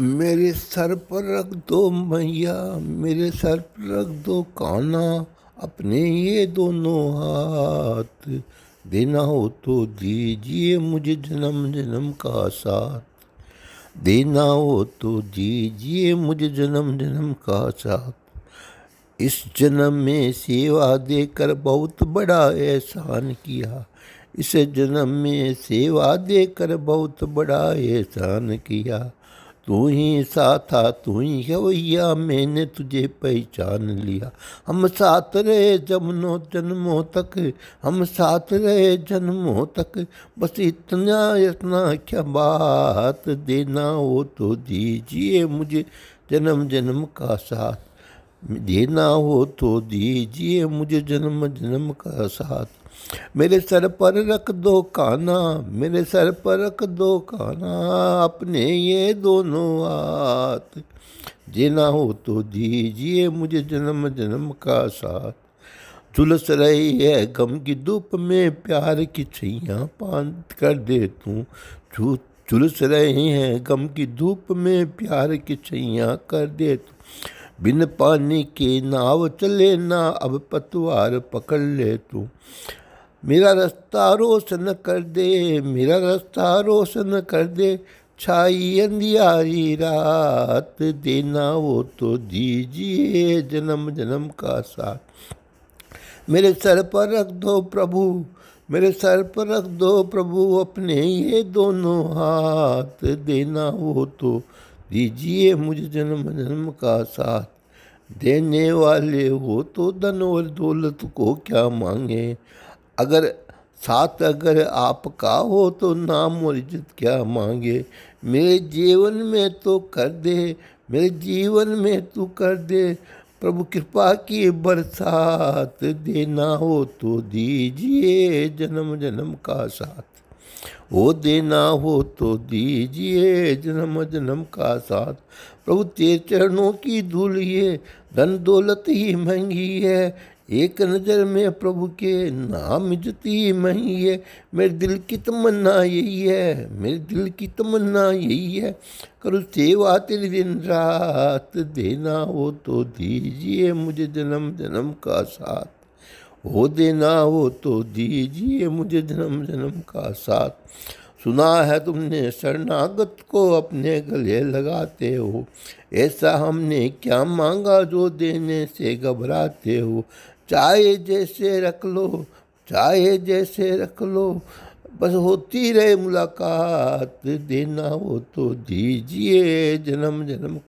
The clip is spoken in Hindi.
मेरे सर पर रख दो मैया, मेरे सर पर रख दो काना, अपने ये दोनों हाथ। देना हो तो दीजिए मुझे जन्म जन्म का साथ। देना हो तो दीजिए मुझे जन्म जन्म का साथ। इस जन्म में सेवा देकर बहुत बड़ा एहसान किया। इस जन्म में सेवा देकर बहुत बड़ा एहसान किया। तू ही साथ था तू ही भैया मैंने तुझे पहचान लिया। हम साथ रहे जमनों जन्मों तक, हम साथ रहे जन्मों तक। बस इतना इतना क्या बात देना हो तो दीजिए मुझे जन्म जन्म का साथ। देना हो तो दीजिए मुझे जन्म जन्म का साथ। मेरे सर पर रख दो काना, मेरे सर पर रख दो काना, अपने ये दोनों हाथ। जीना हो तो दीजिए मुझे जन्म जन्म का साथ। झुलस रही है गम की धूप में, प्यार की छैया पान कर दे तू। झुलस रहे हैं गम की धूप में, प्यार की छैया कर दे तू। बिन पानी के नाव चले ना अब पतवार पकड़ ले तू। मेरा रास्ता रोशन कर दे, मेरा रास्ता रोशन कर दे। छाई अंधियारी रात देना वो तो दीजिए जन्म जन्म का साथ। मेरे सर पर रख दो प्रभु, मेरे सर पर रख दो प्रभु, अपने ये दोनों हाथ देना वो तो दीजिए मुझे जन्म जन्म का साथ। देने वाले हो तो धन और दौलत को क्या मांगे? अगर साथ अगर आपका हो तो नाम और इज़्ज़त क्या मांगे? मेरे जीवन में तो कर दे, मेरे जीवन में तू कर दे। प्रभु कृपा की बरसात देना हो तो दीजिए जन्म जन्म का साथ। वो देना हो तो दीजिए जन्म जन्म का साथ। प्रभु, तेरे चरणों की धूल ये धन दौलत ही महँगी है। एक नज़र में प्रभु के नाम इज्जती मही है। मेरे दिल की तमन्ना यही है, मेरे दिल की तमन्ना यही है। करो सेवा तेरी दिन रात देना हो तो दीजिए मुझे जन्म जन्म का साथ। हो देना हो तो दीजिए मुझे जन्म जन्म का साथ। सुना है तुमने शरणागत को अपने गले लगाते हो। ऐसा हमने क्या मांगा जो देने से घबराते हो? चाहे जैसे रख लो, चाहे जैसे रख लो, बस होती रहे मुलाकात। देना हो तो दीजिए जन्म जन्म